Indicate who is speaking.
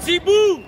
Speaker 1: Zibu!